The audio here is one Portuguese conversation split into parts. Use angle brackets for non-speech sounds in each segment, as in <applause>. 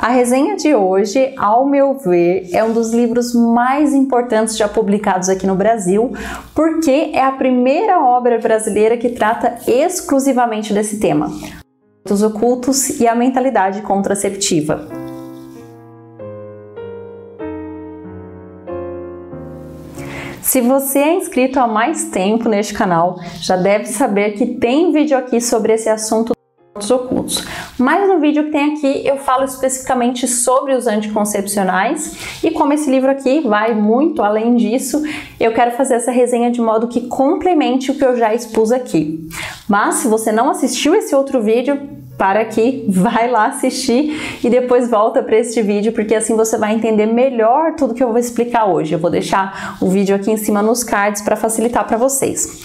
A resenha de hoje, ao meu ver, é um dos livros mais importantes já publicados aqui no Brasil, porque é a primeira obra brasileira que trata exclusivamente desse tema, os ocultos e a mentalidade contraceptiva. Se você é inscrito há mais tempo neste canal, já deve saber que tem vídeo aqui sobre esse assunto ocultos. Mas no vídeo que tem aqui eu falo especificamente sobre os anticoncepcionais e como esse livro aqui vai muito além disso, eu quero fazer essa resenha de modo que complemente o que eu já expus aqui. Mas se você não assistiu esse outro vídeo, para aqui, <laughs> vai lá assistir e depois volta para este vídeo, porque assim você vai entender melhor tudo que eu vou explicar hoje. Eu vou deixar o vídeo aqui em cima nos cards para facilitar para vocês.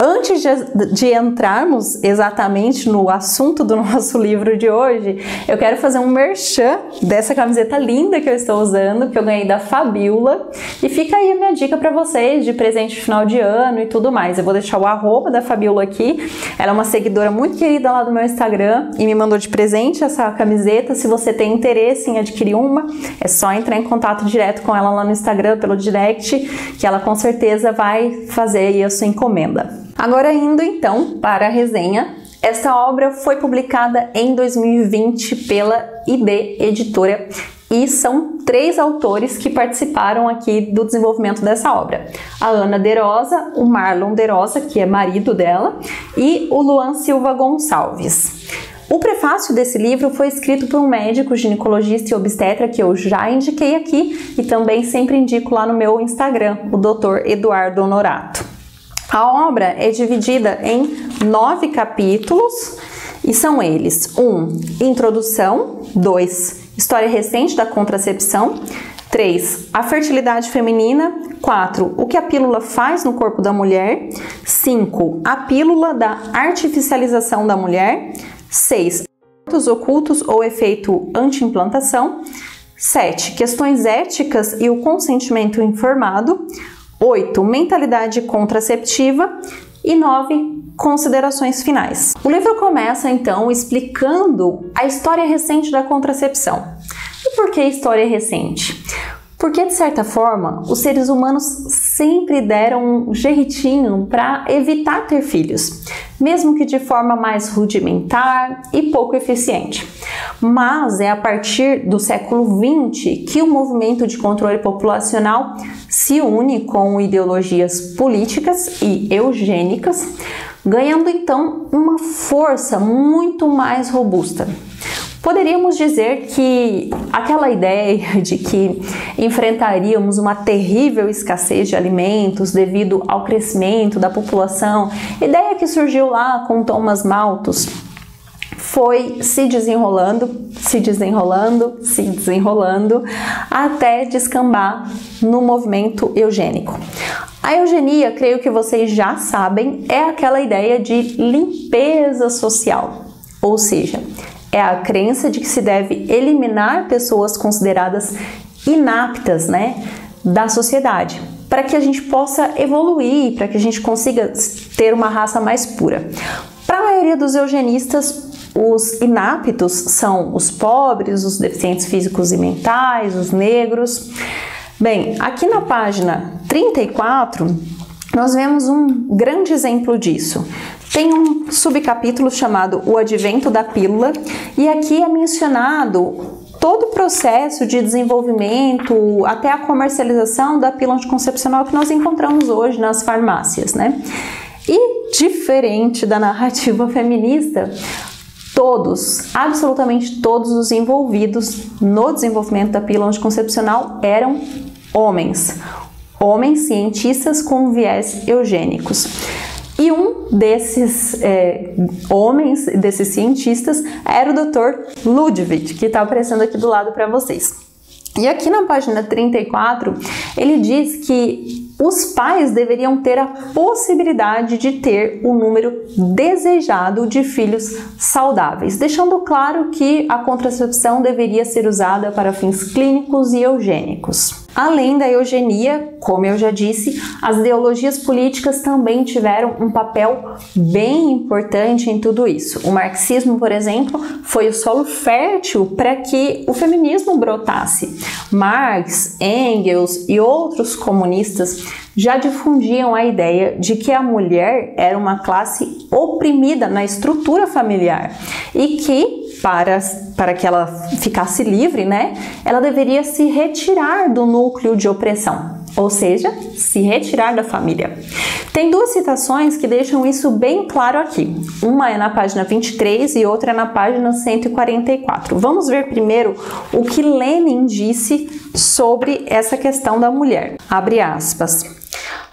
Antes de, de, entrarmos exatamente no assunto do <laughs> nosso livro de hoje, eu quero fazer um merchan dessa camiseta linda que eu estou usando, que eu ganhei da Fabiola. E fica aí a minha dica para vocês de presente de final de ano e tudo mais. Eu vou deixar o arroba da Fabiola aqui. Ela é uma seguidora muito querida lá do meu Instagram e me mandou de presente essa camiseta. Se você tem interesse em adquirir uma, é só entrar em contato direto com ela lá no Instagram, pelo direct, que ela com certeza vai fazer aí a sua encomenda. Agora indo então para a resenha, esta obra foi publicada em 2020 pela ID Editora e são três autores que participaram aqui do desenvolvimento dessa obra. A Ana Derosa, o Marlon Derosa, que é marido dela, e o Luan Silva Gonçalves. O prefácio desse livro foi escrito por um médico ginecologista e obstetra que eu já indiquei aqui e também sempre indico lá no meu Instagram, o Dr. Eduardo Honorato. A obra é dividida em nove capítulos e são eles: 1. Um, introdução, 2. História recente da contracepção, 3. A fertilidade feminina. 4. O que a pílula faz no corpo da mulher. 5. A pílula da artificialização da mulher. 6. Os ocultos ou efeito anti-implantação. 7. Questões éticas e o consentimento informado. 8. Mentalidade contraceptiva. E 9. Considerações finais. O livro começa então explicando a história recente da contracepção. E por que história recente? Porque, de certa forma, os seres humanos sempre deram um jeitinho para evitar ter filhos, mesmo que de forma mais rudimentar e pouco eficiente. Mas é a partir do século XX que o movimento de controle populacional se une com ideologias políticas e eugênicas, ganhando então uma força muito mais robusta. Poderíamos dizer que aquela ideia <laughs> de que enfrentaríamos uma terrível escassez de alimentos devido ao crescimento da população, ideia que surgiu lá com Thomas Malthus, foi se desenrolando, se desenrolando, se desenrolando, até descambar no movimento eugênico. A eugenia, creio que vocês já sabem, é aquela ideia de limpeza social, ou seja, é a crença de que se deve eliminar pessoas consideradas inaptas, né, da sociedade, para que a gente possa evoluir, para que a gente consiga ter uma raça mais pura. Para a maioria dos eugenistas, os inaptos são os pobres, os deficientes físicos e mentais, os negros. Bem, aqui na página 34, nós vemos um grande exemplo disso. Tem um subcapítulo chamado O Advento da Pílula, e aqui é mencionado todo o processo de desenvolvimento até a comercialização da pílula anticoncepcional que nós encontramos hoje nas farmácias, né? E diferente da narrativa <laughs> feminista, todos, absolutamente todos os envolvidos no desenvolvimento da pílula anticoncepcional eram homens, homens cientistas com viés eugênicos. E um desses é, homens, desses cientistas, era o Dr. Ludwig, que está aparecendo aqui do lado para vocês. E aqui na página 34, ele diz que os pais deveriam ter a possibilidade de ter o número desejado de filhos saudáveis, deixando claro que a contracepção deveria ser usada para fins clínicos e eugênicos. Além da eugenia, como eu já disse, as ideologias políticas também tiveram um papel bem importante em tudo isso. O marxismo, por exemplo, foi o solo fértil para que o feminismo brotasse. Marx, Engels e outros comunistas já difundiam a ideia de que a mulher era uma classe oprimida na estrutura familiar e que para, para que ela ficasse livre, né, ela deveria se retirar do núcleo de opressão, ou seja, se retirar da família. Tem duas citações que deixam isso bem claro aqui. Uma é na página 23 e outra é na página 144. Vamos ver primeiro o que Lenin disse sobre essa questão da mulher. Abre aspas.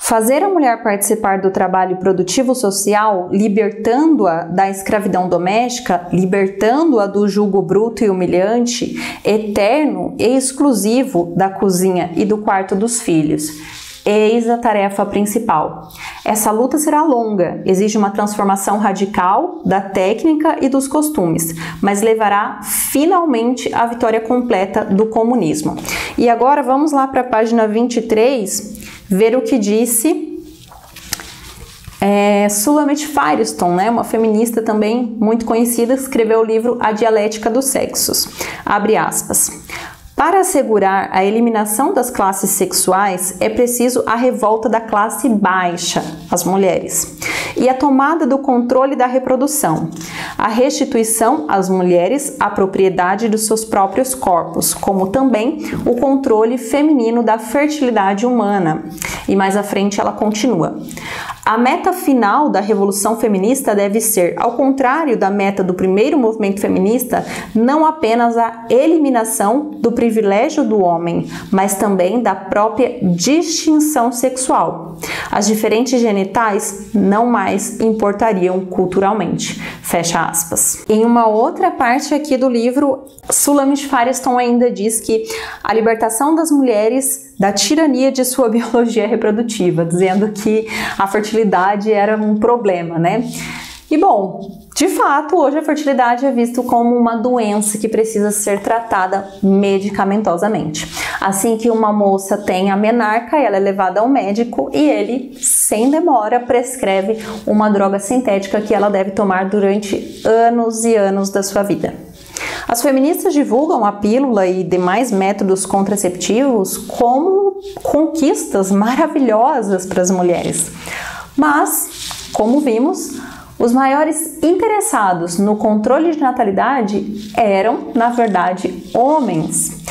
Fazer a mulher participar do trabalho produtivo social, libertando-a da escravidão doméstica, libertando-a do jugo bruto e humilhante, eterno e exclusivo da cozinha e do quarto dos filhos. Eis a tarefa principal. Essa luta será longa, exige uma transformação radical da técnica e dos costumes, mas levará finalmente à vitória completa do comunismo. E agora vamos lá para a página 23 ver o que disse é, Sulamit Firestone, né, uma feminista também muito conhecida, escreveu o livro A Dialética dos Sexos. Abre aspas. Para assegurar a eliminação das classes sexuais, é preciso a revolta da classe baixa, as mulheres, e a tomada do controle da reprodução, a restituição às mulheres à propriedade dos seus próprios corpos, como também o controle feminino da fertilidade humana. E mais à frente ela continua. A meta final da revolução feminista deve ser, ao contrário da meta do primeiro movimento feminista, não apenas a eliminação do privilégio do homem, mas também da própria distinção sexual. As diferentes genitais não mais importariam culturalmente. Fecha aspas. Em uma outra parte aqui do livro, Sulamit Firestone ainda diz que a libertação das mulheres da tirania de sua <laughs> biologia reprodutiva, dizendo que a fertilidade era um problema, né? E bom, de fato, hoje a fertilidade é vista como uma doença que precisa ser tratada medicamentosamente. Assim que uma moça tem a menarca, ela é levada ao médico e ele, sem demora, prescreve uma droga sintética que ela deve tomar durante anos e anos da sua vida. As feministas divulgam a pílula e demais métodos contraceptivos como conquistas maravilhosas para as mulheres. Mas, como vimos, os maiores interessados no controle de natalidade eram, na verdade, homens.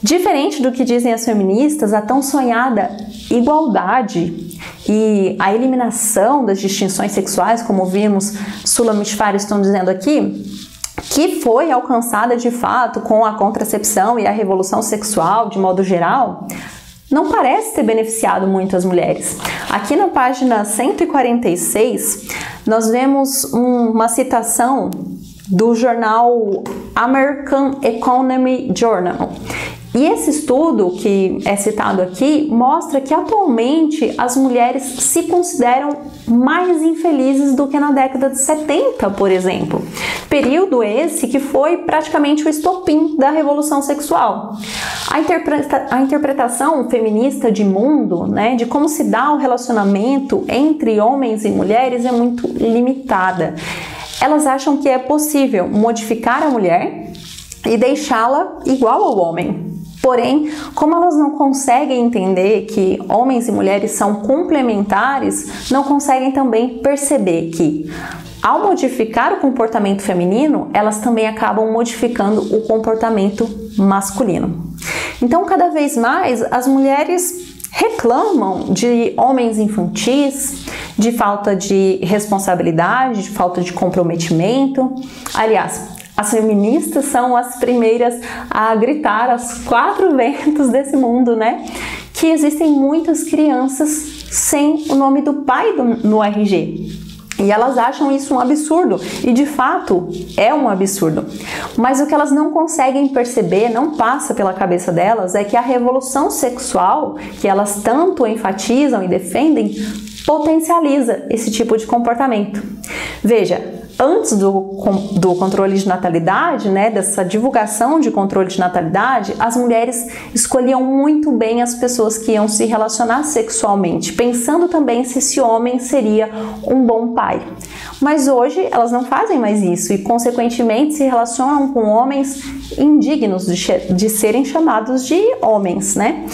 Diferente do que dizem as feministas, a tão sonhada igualdade e a eliminação das distinções sexuais, como vimos Sulamit estão dizendo aqui, que foi alcançada de fato com a contracepção e a revolução sexual de modo geral, não parece ter beneficiado muito as mulheres. Aqui na página 146, nós vemos uma citação do jornal American Economy Journal. E esse estudo que é citado aqui mostra que atualmente as mulheres se consideram mais infelizes do que na década de 70, por exemplo. Período esse que foi praticamente o estopim da revolução sexual. A, interpreta a interpretação feminista de mundo, né, de como se dá o relacionamento entre homens e mulheres é muito limitada. Elas acham que é possível modificar a mulher e deixá-la igual ao homem. Porém, como elas não conseguem entender que homens e mulheres são complementares, não conseguem também perceber que ao modificar o comportamento feminino, elas também acabam modificando o comportamento masculino. Então, cada vez mais as mulheres reclamam de homens infantis, de falta de responsabilidade, de falta de comprometimento. Aliás, as feministas são as primeiras a gritar aos quatro <laughs> ventos desse mundo, né? Que existem muitas crianças sem o nome do pai do, no RG. E elas acham isso um absurdo, e de fato é um absurdo. Mas o que elas não conseguem perceber, não passa pela cabeça delas, é que a revolução sexual, que elas tanto enfatizam e defendem, potencializa esse tipo de comportamento. Veja, antes do, do controle de natalidade, né, dessa divulgação de controle de natalidade, as mulheres escolhiam muito bem as pessoas que iam se relacionar sexualmente, pensando também se esse homem seria um bom pai. Mas hoje elas não fazem mais isso e, consequentemente, se relacionam com homens indignos de, de serem chamados de homens, né?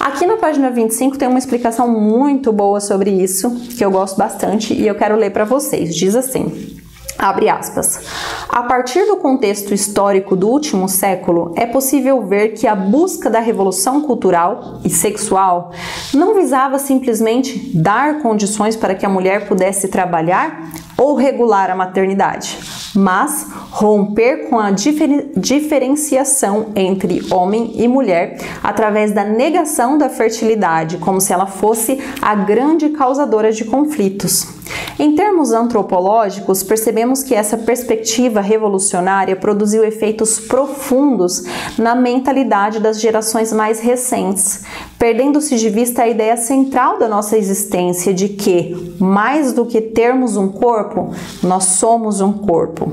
Aqui na página 25 tem uma explicação muito boa sobre isso, que eu gosto bastante e eu quero ler para vocês. Diz assim: Abre aspas. A partir do contexto histórico do último século, é possível ver que a busca da revolução cultural e sexual não visava simplesmente dar condições para que a mulher pudesse trabalhar ou regular a maternidade, mas romper com a difer diferenciação entre homem e mulher através da negação da fertilidade, como se ela fosse a grande causadora de conflitos. Em termos antropológicos, percebemos que essa perspectiva revolucionária produziu efeitos profundos na mentalidade das gerações mais recentes, perdendo-se de vista a ideia central da nossa existência de que, mais do que termos um corpo, nós somos um corpo.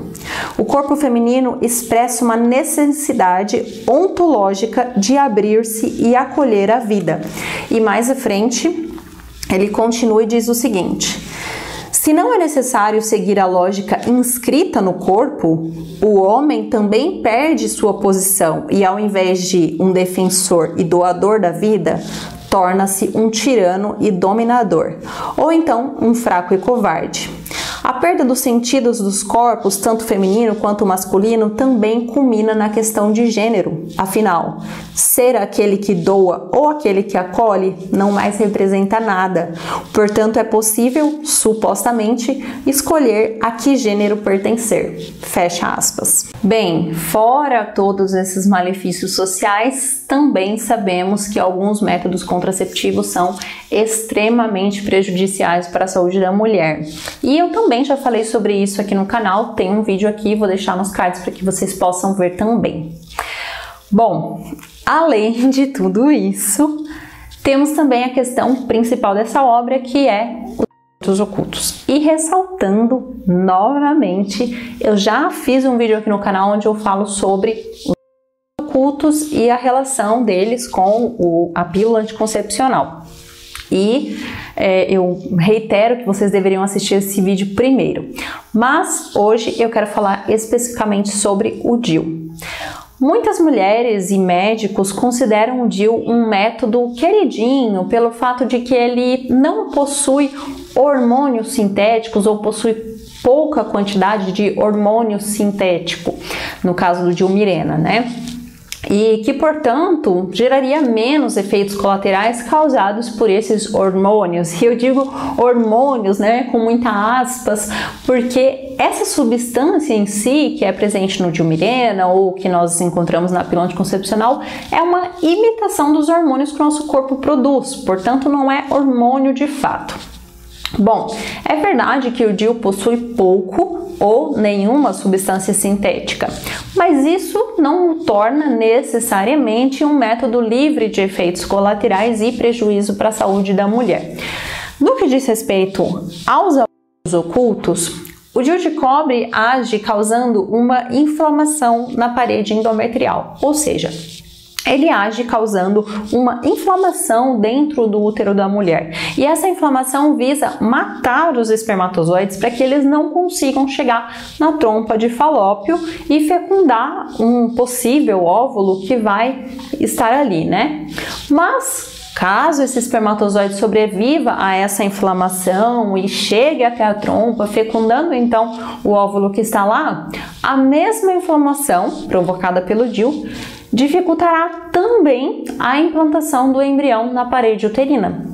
O corpo feminino expressa uma necessidade ontológica de abrir-se e acolher a vida. E mais à frente, ele continua e diz o seguinte: se não é necessário seguir a lógica inscrita no corpo, o homem também perde sua posição e, ao invés de um defensor e doador da vida, torna-se um tirano e dominador, ou então um fraco e covarde. A perda dos sentidos dos corpos, tanto feminino quanto masculino, também culmina na questão de gênero. Afinal, ser aquele que doa ou aquele que acolhe não mais representa nada. Portanto, é possível, supostamente, escolher a que gênero pertencer. Fecha aspas. Bem, fora todos esses malefícios sociais, também sabemos que alguns métodos contraceptivos são extremamente prejudiciais para a saúde da mulher. E eu também já falei sobre isso aqui no canal, tem um vídeo aqui, vou deixar nos cards para que vocês possam ver também. Bom, além <laughs> de tudo isso, temos também a questão principal dessa obra que é os ocultos. E ressaltando novamente, eu já fiz um vídeo aqui no canal onde eu falo sobre os ocultos e a relação deles com o, a pílula anticoncepcional. E é, eu reitero que vocês deveriam assistir esse vídeo primeiro. Mas hoje eu quero falar especificamente sobre o DIL. Muitas mulheres e médicos consideram o DIL um método queridinho pelo fato de que ele não possui hormônios sintéticos ou possui pouca quantidade de hormônio sintético, no caso do Dilmirena, né? E que, portanto, geraria menos efeitos colaterais causados por esses hormônios. E eu digo hormônios, né, com muitas aspas, porque essa substância em si, que é presente no dilmirena ou que nós encontramos na pílula anticoncepcional, é uma imitação dos hormônios que o nosso corpo produz, portanto, não é hormônio de fato. Bom, é verdade que o DIL possui pouco ou nenhuma substância sintética, mas isso não o torna necessariamente um método livre de efeitos colaterais e prejuízo para a saúde da mulher. No que diz respeito aos ocultos, o DIL de cobre age causando uma inflamação na parede endometrial, ou seja, ele age causando uma inflamação dentro do útero da mulher. E essa inflamação visa matar os espermatozoides para que eles não consigam chegar na trompa de falópio e fecundar um possível óvulo que vai estar ali, né? Mas Caso esse espermatozoide sobreviva a essa inflamação e chegue até a trompa, fecundando então o óvulo que está lá, a mesma inflamação provocada pelo DIL dificultará também a implantação do embrião na parede uterina.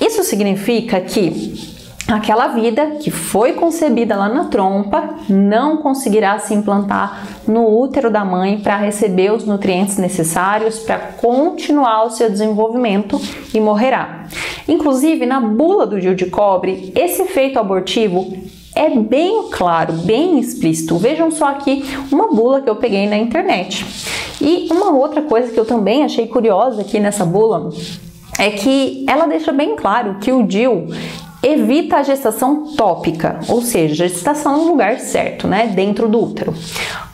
Isso significa que aquela vida que foi concebida lá na trompa não conseguirá se implantar no útero da mãe para receber os nutrientes necessários para continuar o seu desenvolvimento e morrerá. Inclusive, na bula do DIU de cobre, esse efeito abortivo é bem claro, bem explícito. Vejam só aqui uma bula que eu peguei na internet. E uma outra coisa que eu também achei curiosa aqui nessa bula é que ela deixa bem claro que o DIL evita a gestação tópica, ou seja, gestação no lugar certo, né, dentro do útero.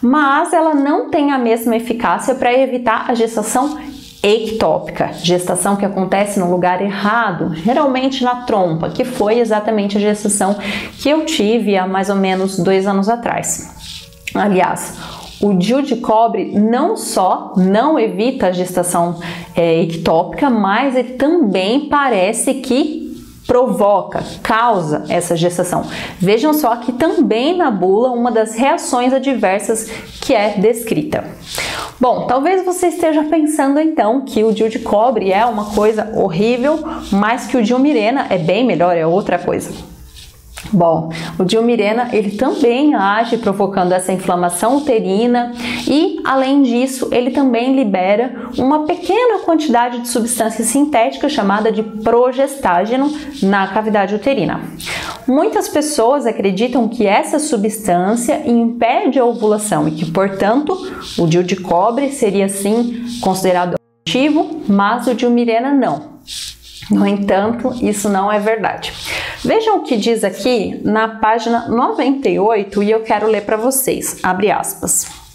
Mas ela não tem a mesma eficácia para evitar a gestação ectópica, gestação que acontece no lugar errado, geralmente na trompa, que foi exatamente a gestação que eu tive há mais ou menos dois anos atrás. Aliás, o DIU de cobre não só não evita a gestação é, ectópica, mas ele também parece que provoca, causa essa gestação. Vejam só que também na bula uma das reações adversas que é descrita. Bom, talvez você esteja pensando então que o DIU de cobre é uma coisa horrível, mas que o DIU mirena é bem melhor, é outra coisa. Bom, o diomirena ele também age provocando essa inflamação uterina e, além disso, ele também libera uma pequena quantidade de substância sintética chamada de progestágeno na cavidade uterina. Muitas pessoas acreditam que essa substância impede a ovulação e que, portanto, o DIU de cobre seria sim considerado ativo, mas o diomirena não. No entanto, isso não é verdade. Vejam o que diz aqui na página 98 e eu quero ler para vocês. Abre aspas.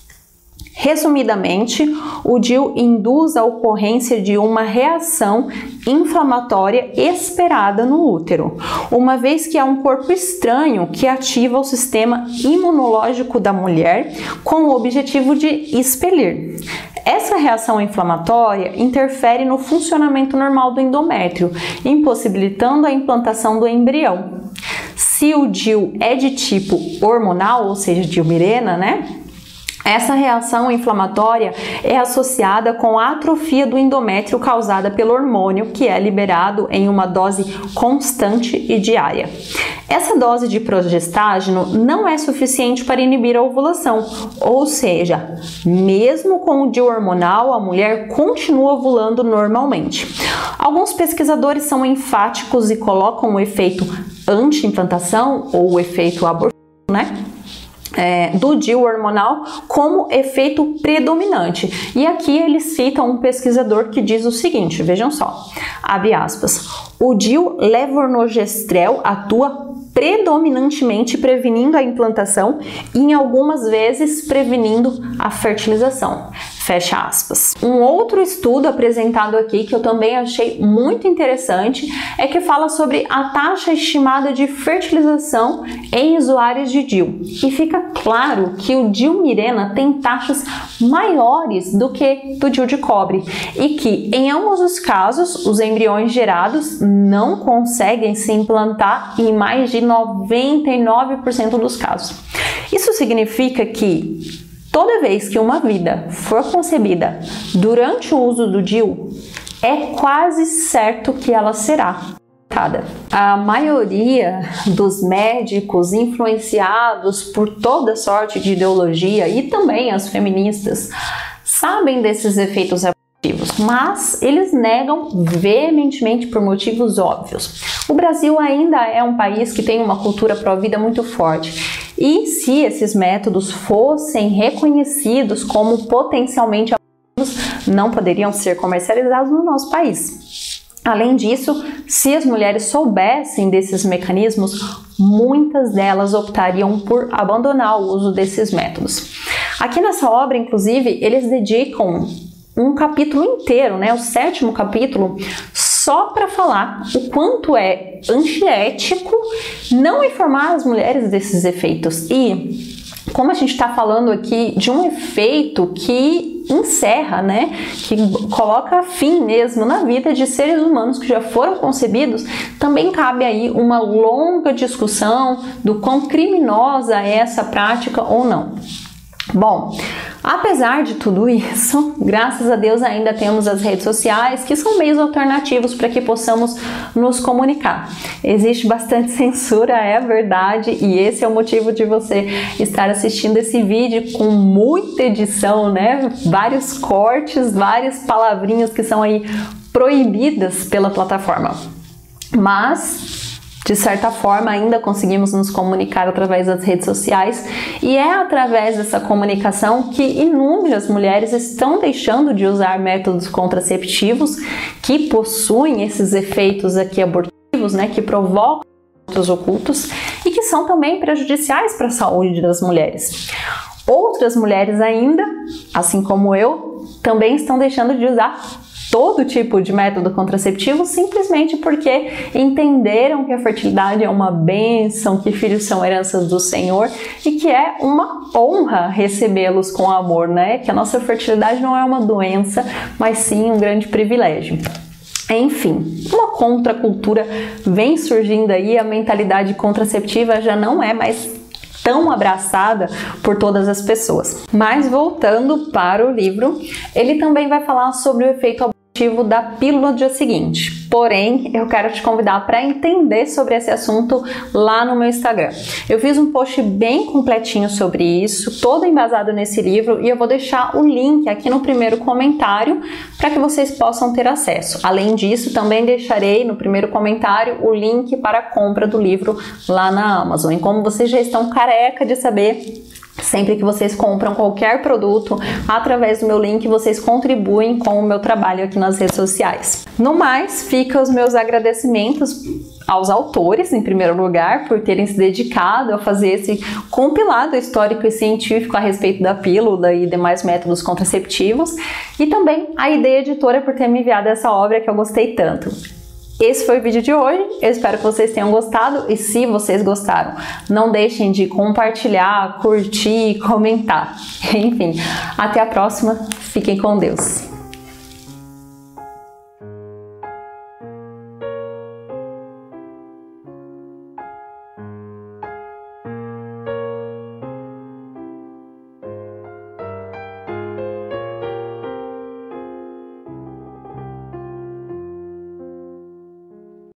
Resumidamente, o DIL induz a ocorrência de uma reação inflamatória esperada no útero, uma vez que há um corpo estranho que ativa o sistema imunológico da mulher com o objetivo de expelir. Essa reação inflamatória interfere no funcionamento normal do endométrio, impossibilitando a implantação do embrião. Se o DIL é de tipo hormonal, ou seja, dilmirena, né? Essa reação inflamatória é associada com a atrofia do endométrio causada pelo hormônio que é liberado em uma dose constante e diária. Essa dose de progestágeno não é suficiente para inibir a ovulação, ou seja, mesmo com o DIU hormonal, a mulher continua ovulando normalmente. Alguns pesquisadores são enfáticos e colocam o efeito anti-implantação ou o efeito aborto, né? É, do DIU hormonal como efeito predominante. E aqui ele cita um pesquisador que diz o seguinte, vejam só, abre aspas, o DIU levonorgestrel atua predominantemente prevenindo a implantação e em algumas vezes prevenindo a fertilização. Fecha aspas. Um outro estudo apresentado aqui que eu também achei muito interessante é que fala sobre a taxa estimada de fertilização em usuários de DIL. E fica claro que o DIL Mirena tem taxas maiores do que do DIL de cobre e que em ambos os casos os embriões gerados não conseguem se implantar em mais de 99% dos casos. Isso significa que Toda vez que uma vida for concebida durante o uso do DIU, é quase certo que ela será a maioria dos médicos influenciados por toda sorte de ideologia e também as feministas sabem desses efeitos abortivos, mas eles negam veementemente por motivos óbvios. O Brasil ainda é um país que tem uma cultura pró-vida muito forte e se esses métodos fossem reconhecidos como potencialmente não poderiam ser comercializados no nosso país. Além disso, se as mulheres soubessem desses mecanismos, muitas delas optariam por abandonar o uso desses métodos. Aqui nessa obra, inclusive, eles dedicam um capítulo inteiro, né, o sétimo capítulo, só para falar o quanto é antiético não informar as mulheres desses efeitos. E como a gente está falando aqui de um efeito que encerra, né, que coloca fim mesmo na vida de seres humanos que já foram concebidos, também cabe aí uma longa discussão do quão criminosa é essa prática ou não. Bom, apesar de tudo isso, <laughs> graças a Deus ainda temos as redes sociais que são meios alternativos para que possamos nos comunicar. Existe bastante <laughs> censura, é verdade, e esse é o motivo de você estar assistindo esse vídeo com muita edição, né? Vários cortes, várias palavrinhas que são aí proibidas pela plataforma. Mas de certa forma, ainda conseguimos nos comunicar através das redes sociais e é através dessa comunicação que inúmeras mulheres estão deixando de usar métodos contraceptivos que possuem esses efeitos aqui abortivos, né, que provocam métodos ocultos e que são também prejudiciais para a saúde das mulheres. Outras mulheres ainda, assim como eu, também estão deixando de usar todo tipo de método contraceptivo simplesmente porque entenderam que a fertilidade é uma bênção, que filhos são heranças do Senhor e que é uma honra recebê-los com amor, né? Que a nossa fertilidade não é uma doença, mas sim um grande privilégio. Enfim, uma contracultura vem surgindo aí, a mentalidade contraceptiva já não é mais tão abraçada por todas as pessoas. Mas voltando para o livro, ele também vai falar sobre o efeito da pílula do dia seguinte. Porém, eu quero te convidar para entender sobre esse assunto lá no meu Instagram. Eu fiz um post bem completinho sobre isso, todo embasado nesse livro, e eu vou deixar o link aqui no primeiro comentário para que vocês possam ter acesso. Além disso, também deixarei no primeiro comentário o link para a compra do livro lá na Amazon. E como vocês já estão careca de saber Sempre que vocês compram qualquer produto através do meu link, vocês contribuem com o meu trabalho aqui nas redes sociais. No mais, fica os meus agradecimentos aos autores, em primeiro lugar, por terem se dedicado a fazer esse compilado histórico e científico a respeito da pílula e demais métodos contraceptivos, e também a ideia editora por ter me enviado essa obra que eu gostei tanto. Esse foi o vídeo de hoje, eu espero que vocês tenham gostado e se vocês gostaram, não deixem de compartilhar, curtir, comentar. <laughs> Enfim, até a próxima, fiquem com Deus.